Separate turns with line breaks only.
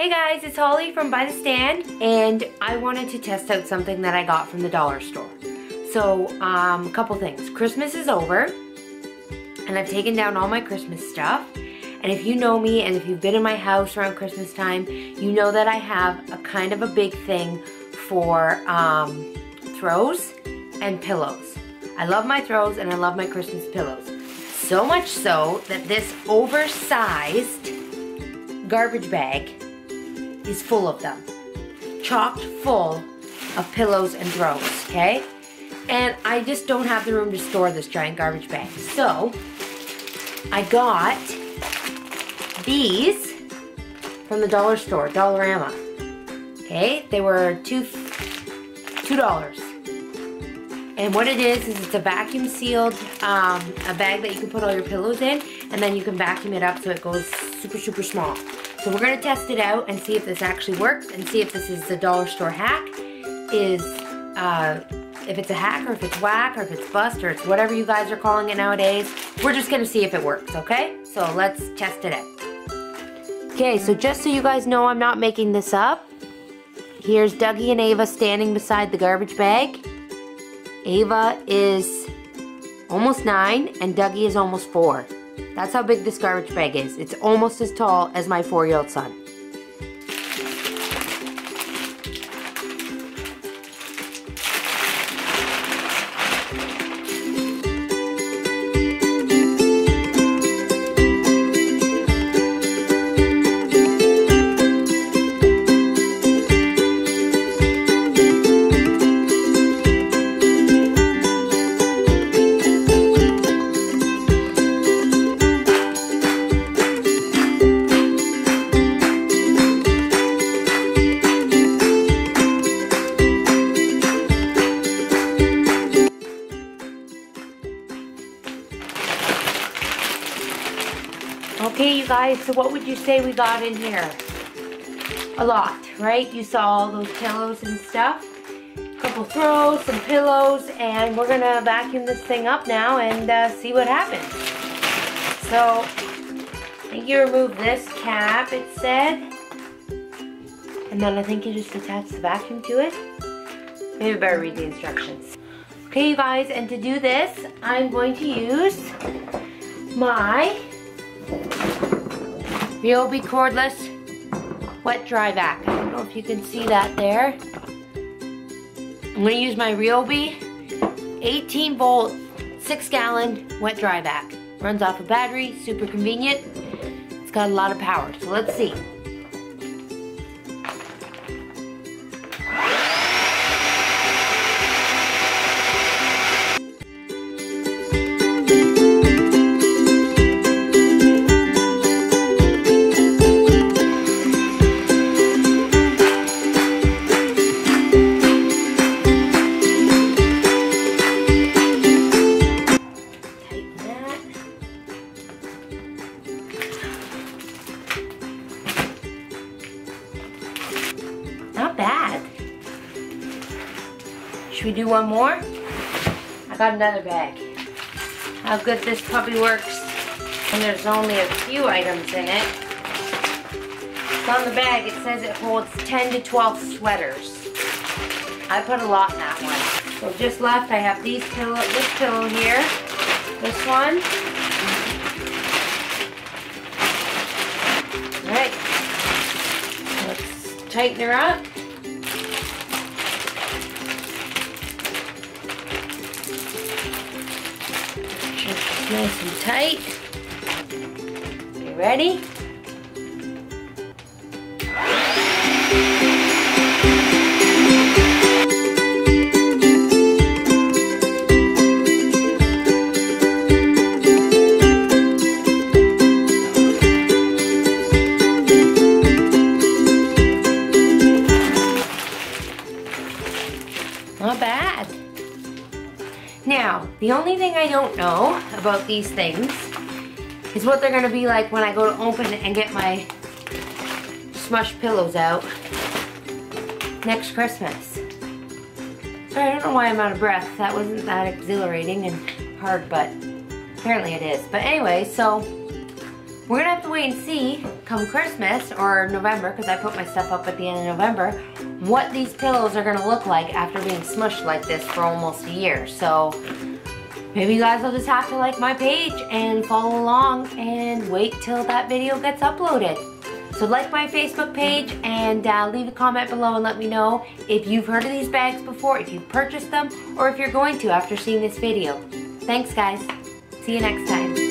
Hey guys, it's Holly from By the Stand, and I wanted to test out something that I got from the dollar store. So, um, a couple things. Christmas is over, and I've taken down all my Christmas stuff. And if you know me, and if you've been in my house around Christmas time, you know that I have a kind of a big thing for um, throws and pillows. I love my throws and I love my Christmas pillows. So much so that this oversized garbage bag is full of them. Chocked full of pillows and throws, okay? And I just don't have the room to store this giant garbage bag. So, I got these from the dollar store, Dollarama. Okay, they were two, two dollars. And what it is, is it's a vacuum sealed, um, a bag that you can put all your pillows in, and then you can vacuum it up so it goes super, super small. So we're gonna test it out and see if this actually works and see if this is the dollar store hack, is, uh, if it's a hack or if it's whack or if it's bust or it's whatever you guys are calling it nowadays. We're just gonna see if it works, okay? So let's test it out. Okay, so just so you guys know I'm not making this up, here's Dougie and Ava standing beside the garbage bag. Ava is almost nine and Dougie is almost four. That's how big this garbage bag is. It's almost as tall as my four-year-old son. Guys, so what would you say we got in here? A lot, right? You saw all those pillows and stuff. A couple throws, some pillows, and we're gonna vacuum this thing up now and uh, see what happens. So, I think you remove this cap, it said. And then I think you just attach the vacuum to it. Maybe I better read the instructions. Okay, you guys, and to do this, I'm going to use my Ryobi cordless wet dry vac. I don't know if you can see that there. I'm gonna use my Ryobi 18 volt, six gallon wet dry vac. Runs off a battery, super convenient. It's got a lot of power, so let's see. Should we do one more? I got another bag. How good this puppy works. And there's only a few items in it. It's on the bag, it says it holds 10 to 12 sweaters. I put a lot in that one. So just left, I have these pillow, this pillow here, this one. All right, let's tighten her up. Nice and tight. You ready? Now, the only thing I don't know about these things is what they're gonna be like when I go to open and get my smushed pillows out next Christmas. Sorry, I don't know why I'm out of breath. That wasn't that exhilarating and hard, but apparently it is. But anyway, so we're gonna have to wait and see come Christmas or November, because I put my stuff up at the end of November, what these pillows are gonna look like after being smushed like this for almost a year. So maybe you guys will just have to like my page and follow along and wait till that video gets uploaded. So like my Facebook page and uh, leave a comment below and let me know if you've heard of these bags before, if you've purchased them, or if you're going to after seeing this video. Thanks guys. See you next time.